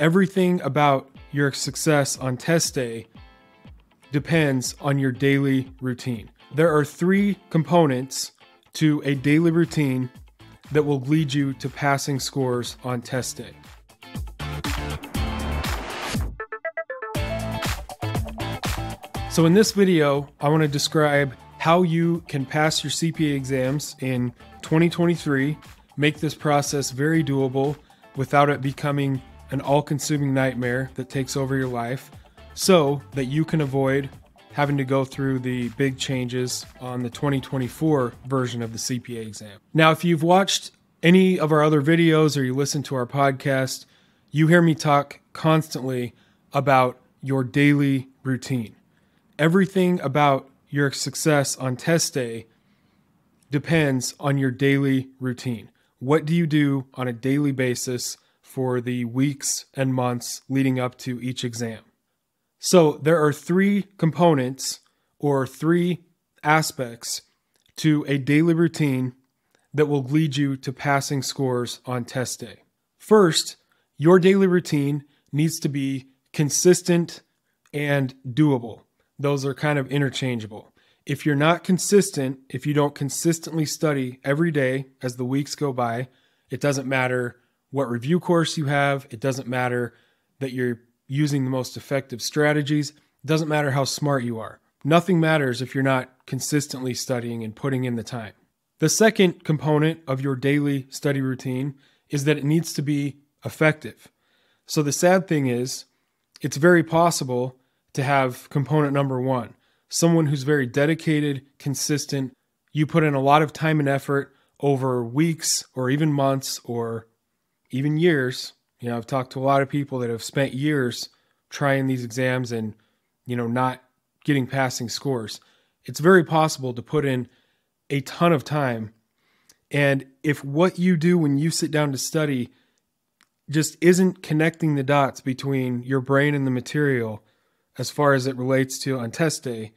Everything about your success on test day depends on your daily routine. There are three components to a daily routine that will lead you to passing scores on test day. So, in this video, I want to describe how you can pass your CPA exams in 2023, make this process very doable without it becoming an all consuming nightmare that takes over your life so that you can avoid having to go through the big changes on the 2024 version of the CPA exam. Now, if you've watched any of our other videos or you listen to our podcast, you hear me talk constantly about your daily routine. Everything about your success on test day depends on your daily routine. What do you do on a daily basis for the weeks and months leading up to each exam. So there are three components or three aspects to a daily routine that will lead you to passing scores on test day. First, your daily routine needs to be consistent and doable. Those are kind of interchangeable. If you're not consistent, if you don't consistently study every day as the weeks go by, it doesn't matter what review course you have. It doesn't matter that you're using the most effective strategies. It doesn't matter how smart you are. Nothing matters if you're not consistently studying and putting in the time. The second component of your daily study routine is that it needs to be effective. So the sad thing is, it's very possible to have component number one someone who's very dedicated, consistent. You put in a lot of time and effort over weeks or even months or even years. You know, I've talked to a lot of people that have spent years trying these exams and, you know, not getting passing scores. It's very possible to put in a ton of time. And if what you do when you sit down to study just isn't connecting the dots between your brain and the material as far as it relates to on test day,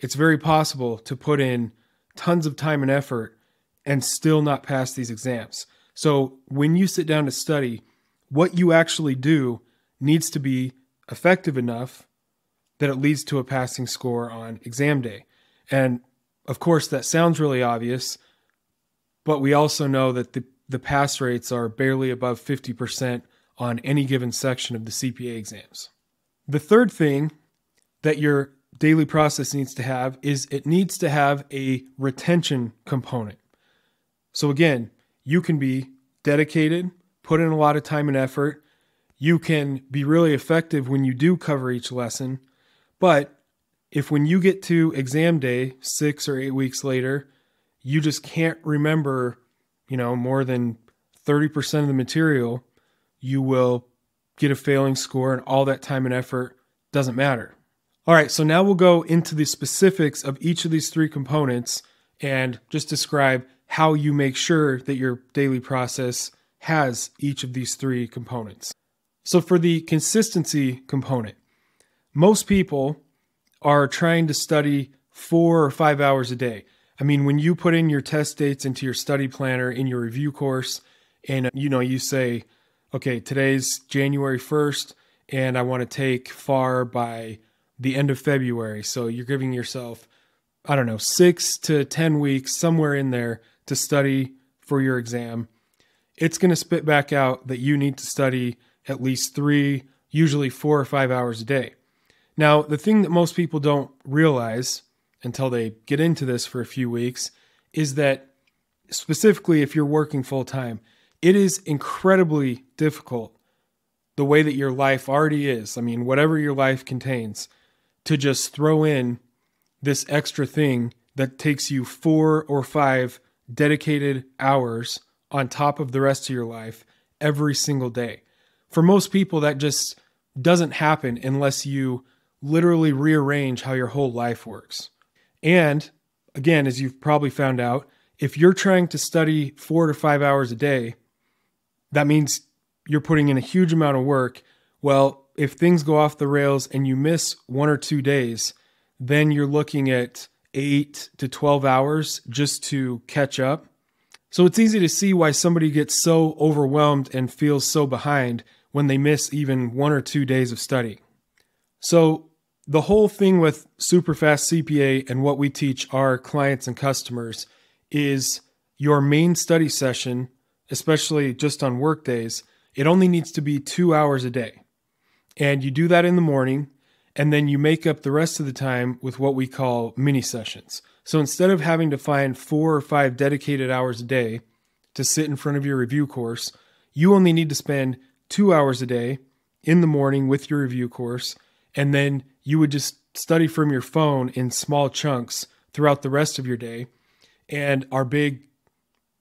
it's very possible to put in tons of time and effort and still not pass these exams. So when you sit down to study, what you actually do needs to be effective enough that it leads to a passing score on exam day. And of course, that sounds really obvious, but we also know that the, the pass rates are barely above 50% on any given section of the CPA exams. The third thing that your daily process needs to have is it needs to have a retention component. So, again, you can be dedicated, put in a lot of time and effort. You can be really effective when you do cover each lesson. But if when you get to exam day, six or eight weeks later, you just can't remember, you know, more than 30% of the material, you will get a failing score and all that time and effort doesn't matter. All right, so now we'll go into the specifics of each of these three components and just describe how you make sure that your daily process has each of these three components. So, for the consistency component, most people are trying to study four or five hours a day. I mean, when you put in your test dates into your study planner in your review course, and you know, you say, okay, today's January 1st, and I want to take FAR by the end of February. So you're giving yourself, I don't know, six to 10 weeks, somewhere in there to study for your exam, it's going to spit back out that you need to study at least three, usually four or five hours a day. Now, the thing that most people don't realize until they get into this for a few weeks is that specifically if you're working full time, it is incredibly difficult the way that your life already is. I mean, whatever your life contains, to just throw in this extra thing that takes you four or five dedicated hours on top of the rest of your life every single day. For most people, that just doesn't happen unless you literally rearrange how your whole life works. And again, as you've probably found out, if you're trying to study four to five hours a day, that means you're putting in a huge amount of work. Well, if things go off the rails and you miss one or two days, then you're looking at eight to 12 hours just to catch up. So it's easy to see why somebody gets so overwhelmed and feels so behind when they miss even one or two days of study. So, the whole thing with Superfast CPA and what we teach our clients and customers is your main study session, especially just on work days, it only needs to be two hours a day. And you do that in the morning, and then you make up the rest of the time with what we call mini sessions. So instead of having to find four or five dedicated hours a day to sit in front of your review course, you only need to spend two hours a day in the morning with your review course, and then you would just study from your phone in small chunks throughout the rest of your day. And our big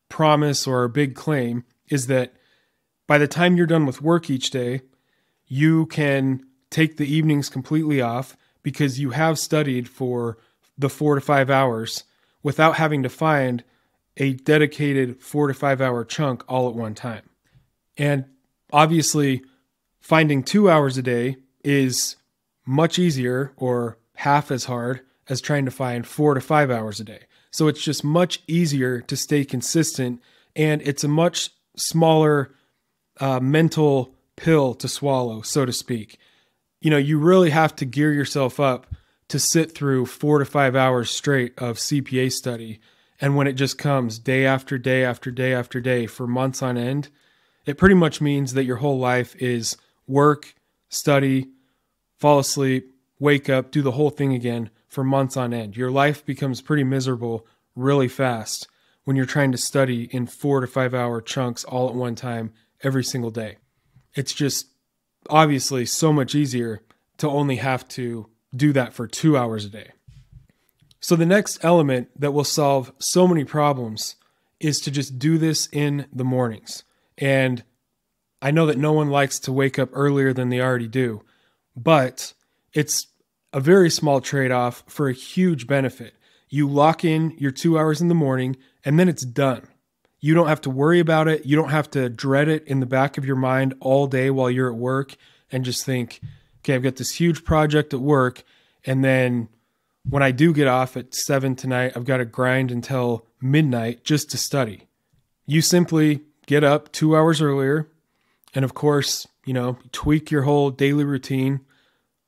promise or our big claim is that by the time you're done with work each day, you can take the evenings completely off because you have studied for the four to five hours without having to find a dedicated four to five hour chunk all at one time. And obviously, finding two hours a day is much easier or half as hard as trying to find four to five hours a day. So it's just much easier to stay consistent and it's a much smaller uh, mental pill to swallow, so to speak. You know, you really have to gear yourself up to sit through four to five hours straight of CPA study. And when it just comes day after day after day after day for months on end, it pretty much means that your whole life is work, study, fall asleep, wake up, do the whole thing again for months on end. Your life becomes pretty miserable really fast when you're trying to study in four to five hour chunks all at one time every single day. It's just obviously so much easier to only have to do that for two hours a day. So, the next element that will solve so many problems is to just do this in the mornings. And I know that no one likes to wake up earlier than they already do, but it's a very small trade off for a huge benefit. You lock in your two hours in the morning, and then it's done. You don't have to worry about it. You don't have to dread it in the back of your mind all day while you're at work and just think, okay, I've got this huge project at work. And then when I do get off at seven tonight, I've got to grind until midnight just to study. You simply get up two hours earlier. And of course, you know, tweak your whole daily routine,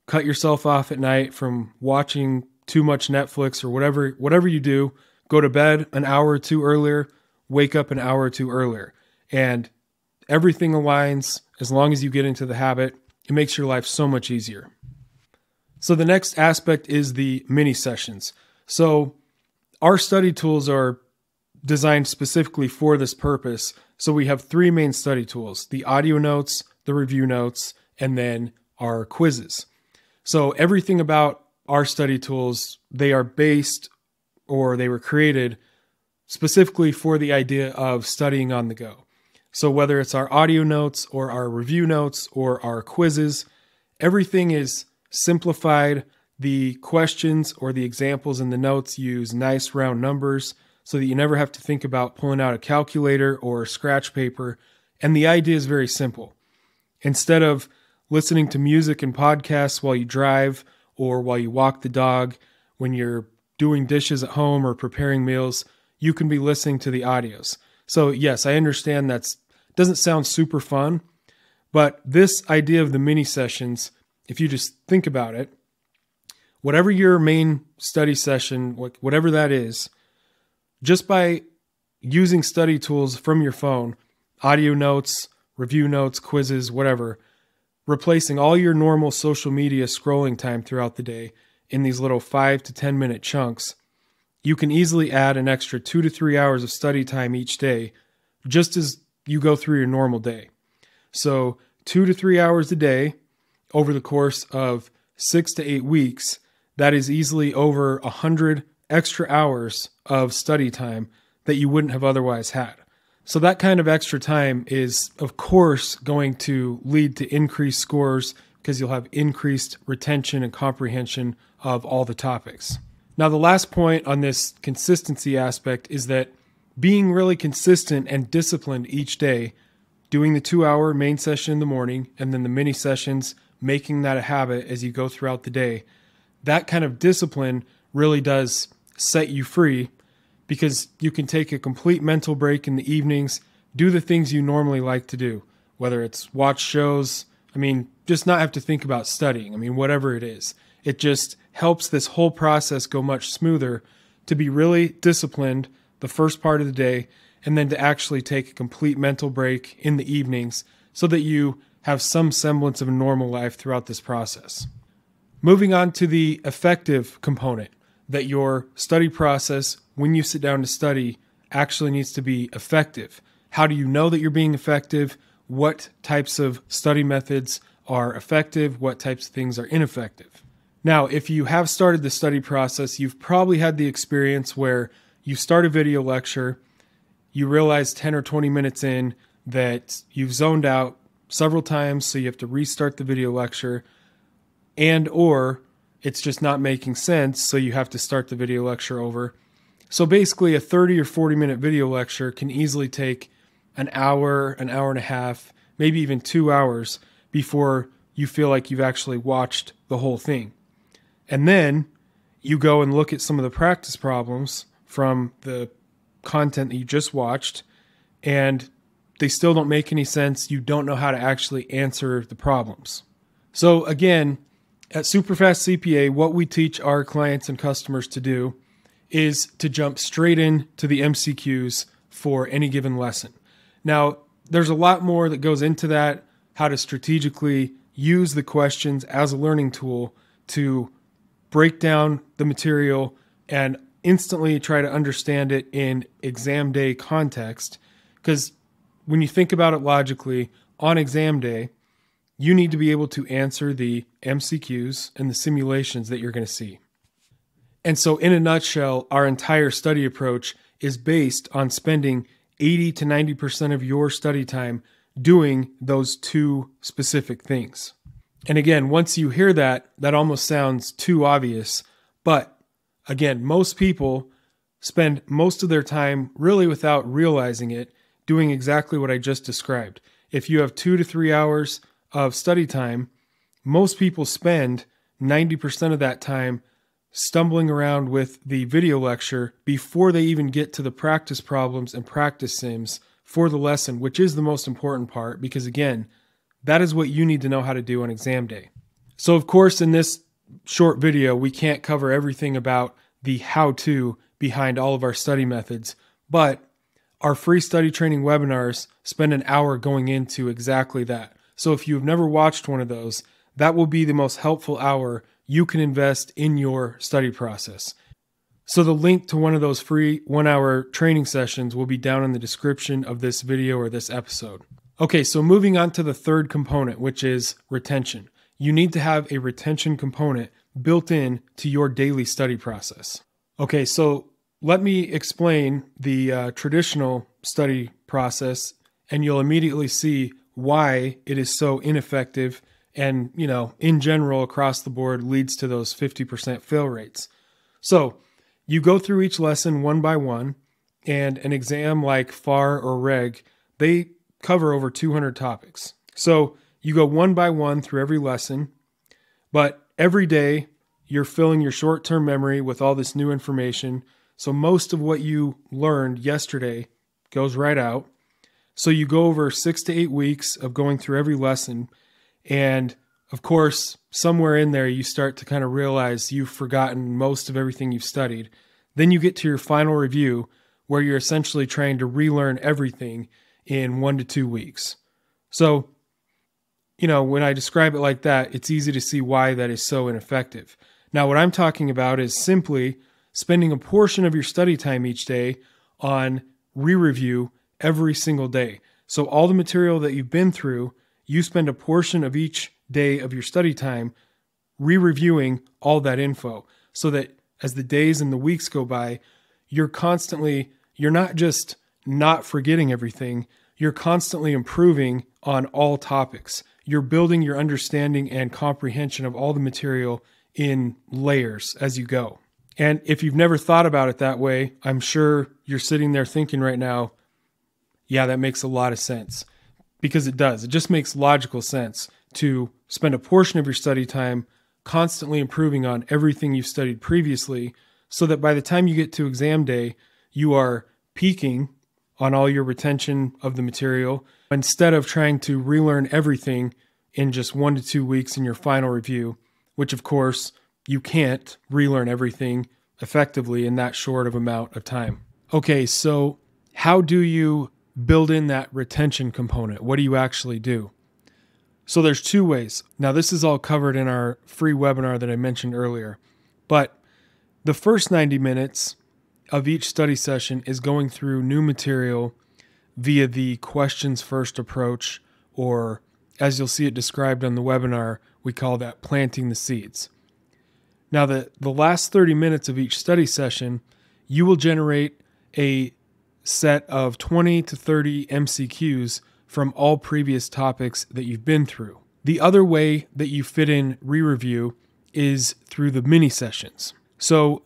cut yourself off at night from watching too much Netflix or whatever, whatever you do. Go to bed an hour or two earlier wake up an hour or two earlier. And everything aligns as long as you get into the habit. It makes your life so much easier. So, the next aspect is the mini sessions. So, our study tools are designed specifically for this purpose. So, we have three main study tools the audio notes, the review notes, and then our quizzes. So, everything about our study tools, they are based or they were created specifically for the idea of studying on the go. So, whether it's our audio notes or our review notes or our quizzes, everything is simplified. The questions or the examples in the notes use nice round numbers so that you never have to think about pulling out a calculator or scratch paper. And the idea is very simple. Instead of listening to music and podcasts while you drive or while you walk the dog, when you're doing dishes at home or preparing meals, you can be listening to the audios. So, yes, I understand that's doesn't sound super fun, but this idea of the mini sessions, if you just think about it, whatever your main study session, whatever that is, just by using study tools from your phone, audio notes, review notes, quizzes, whatever, replacing all your normal social media scrolling time throughout the day in these little 5 to 10 minute chunks you can easily add an extra two to three hours of study time each day, just as you go through your normal day. So, two to three hours a day over the course of six to eight weeks, that is easily over a hundred extra hours of study time that you wouldn't have otherwise had. So, that kind of extra time is, of course, going to lead to increased scores because you'll have increased retention and comprehension of all the topics. Now, the last point on this consistency aspect is that being really consistent and disciplined each day, doing the two hour main session in the morning and then the mini sessions, making that a habit as you go throughout the day, that kind of discipline really does set you free because you can take a complete mental break in the evenings, do the things you normally like to do, whether it's watch shows, I mean, just not have to think about studying. I mean, whatever it is, it just helps this whole process go much smoother to be really disciplined the first part of the day and then to actually take a complete mental break in the evenings so that you have some semblance of a normal life throughout this process. Moving on to the effective component that your study process, when you sit down to study, actually needs to be effective. How do you know that you're being effective? What types of study methods are effective? What types of things are ineffective? Now, if you have started the study process, you've probably had the experience where you start a video lecture, you realize 10 or 20 minutes in that you've zoned out several times, so you have to restart the video lecture, and or it's just not making sense, so you have to start the video lecture over. So basically, a 30 or 40 minute video lecture can easily take an hour, an hour and a half, maybe even two hours before you feel like you've actually watched the whole thing. And then you go and look at some of the practice problems from the content that you just watched, and they still don't make any sense. You don't know how to actually answer the problems. So, again, at Superfast CPA, what we teach our clients and customers to do is to jump straight into the MCQs for any given lesson. Now, there's a lot more that goes into that, how to strategically use the questions as a learning tool to break down the material and instantly try to understand it in exam day context. Because when you think about it logically, on exam day, you need to be able to answer the MCQs and the simulations that you're going to see. And so, in a nutshell, our entire study approach is based on spending 80 to 90% of your study time doing those two specific things. And again, once you hear that, that almost sounds too obvious. But again, most people spend most of their time really without realizing it doing exactly what I just described. If you have two to three hours of study time, most people spend 90% of that time stumbling around with the video lecture before they even get to the practice problems and practice sims for the lesson, which is the most important part because, again, that is what you need to know how to do on exam day. So, of course, in this short video, we can't cover everything about the how to behind all of our study methods, but our free study training webinars spend an hour going into exactly that. So if you've never watched one of those, that will be the most helpful hour you can invest in your study process. So the link to one of those free one hour training sessions will be down in the description of this video or this episode. Okay, so moving on to the third component, which is retention. You need to have a retention component built in to your daily study process. Okay, so let me explain the uh, traditional study process, and you'll immediately see why it is so ineffective and, you know, in general across the board leads to those 50% fail rates. So, you go through each lesson one by one, and an exam like FAR or REG, they cover over 200 topics. So, you go one by one through every lesson, but every day you're filling your short term memory with all this new information. So, most of what you learned yesterday goes right out. So you go over six to eight weeks of going through every lesson. And of course, somewhere in there, you start to kind of realize you've forgotten most of everything you've studied. Then you get to your final review, where you're essentially trying to relearn everything in one to two weeks. So, you know, when I describe it like that, it's easy to see why that is so ineffective. Now, what I'm talking about is simply spending a portion of your study time each day on re review every single day. So, all the material that you've been through, you spend a portion of each day of your study time re reviewing all that info so that as the days and the weeks go by, you're constantly, you're not just not forgetting everything, you're constantly improving on all topics. You're building your understanding and comprehension of all the material in layers as you go. And if you've never thought about it that way, I'm sure you're sitting there thinking right now, yeah, that makes a lot of sense because it does. It just makes logical sense to spend a portion of your study time constantly improving on everything you've studied previously so that by the time you get to exam day, you are peaking on all your retention of the material instead of trying to relearn everything in just one to two weeks in your final review, which of course you can't relearn everything effectively in that short of amount of time. Okay, so how do you build in that retention component? What do you actually do? So there's two ways. Now this is all covered in our free webinar that I mentioned earlier. But the first 90 minutes of each study session is going through new material via the questions first approach, or as you'll see it described on the webinar, we call that planting the seeds. Now, the, the last 30 minutes of each study session, you will generate a set of 20 to 30 MCQs from all previous topics that you've been through. The other way that you fit in re review is through the mini sessions. So,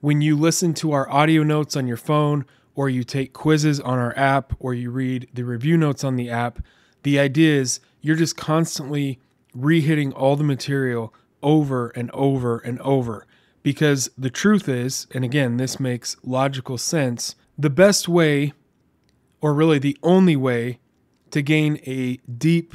when you listen to our audio notes on your phone, or you take quizzes on our app, or you read the review notes on the app, the idea is you're just constantly re-hitting all the material over and over and over. Because the truth is, and again, this makes logical sense, the best way, or really the only way, to gain a deep,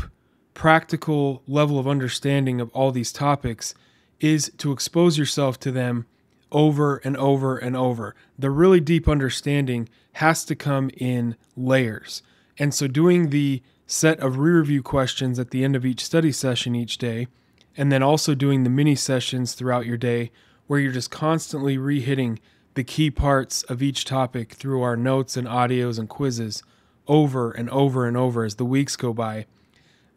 practical level of understanding of all these topics is to expose yourself to them over and over and over. The really deep understanding has to come in layers. And so, doing the set of re review questions at the end of each study session each day, and then also doing the mini sessions throughout your day where you're just constantly re hitting the key parts of each topic through our notes and audios and quizzes over and over and over as the weeks go by.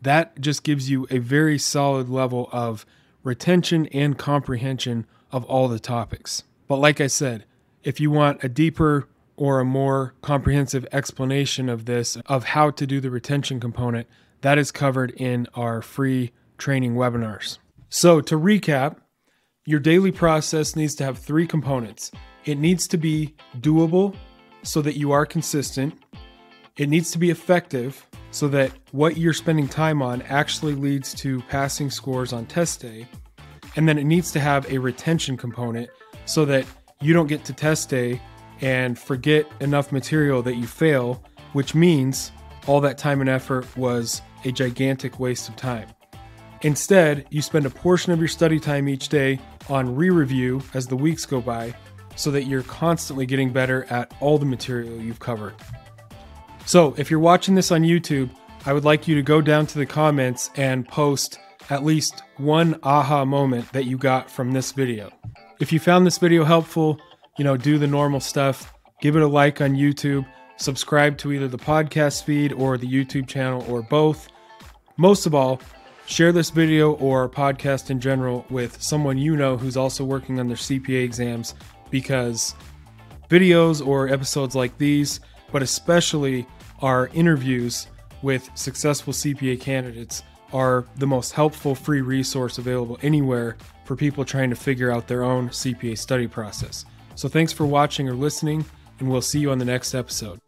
That just gives you a very solid level of retention and comprehension of all the topics. But like I said, if you want a deeper or a more comprehensive explanation of this, of how to do the retention component, that is covered in our free training webinars. So, to recap, your daily process needs to have three components it needs to be doable so that you are consistent, it needs to be effective so that what you're spending time on actually leads to passing scores on test day. And then it needs to have a retention component so that you don't get to test day and forget enough material that you fail, which means all that time and effort was a gigantic waste of time. Instead, you spend a portion of your study time each day on re review as the weeks go by so that you're constantly getting better at all the material you've covered. So, if you're watching this on YouTube, I would like you to go down to the comments and post at least one aha moment that you got from this video. If you found this video helpful, you know, do the normal stuff. Give it a like on YouTube, subscribe to either the podcast feed or the YouTube channel or both. Most of all, share this video or podcast in general with someone you know who's also working on their CPA exams because videos or episodes like these, but especially our interviews with successful CPA candidates, are the most helpful free resource available anywhere for people trying to figure out their own CPA study process. So thanks for watching or listening, and we'll see you on the next episode.